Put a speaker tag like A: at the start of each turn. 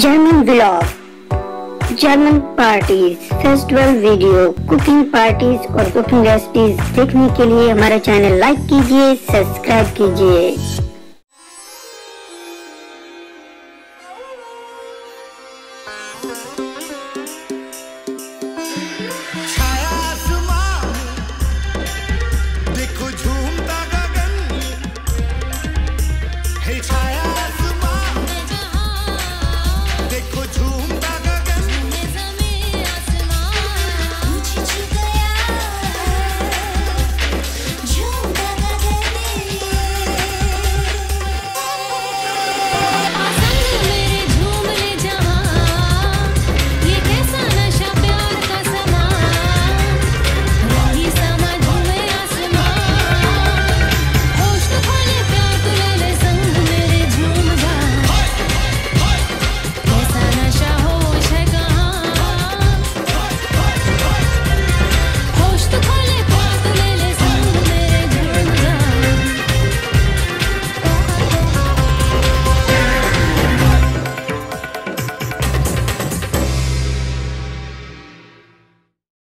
A: German blog German parties festival video cooking parties और cooking recipes देखने के लिए हमारा चैनल लाइक कीजिए सब्सक्राइब कीजिए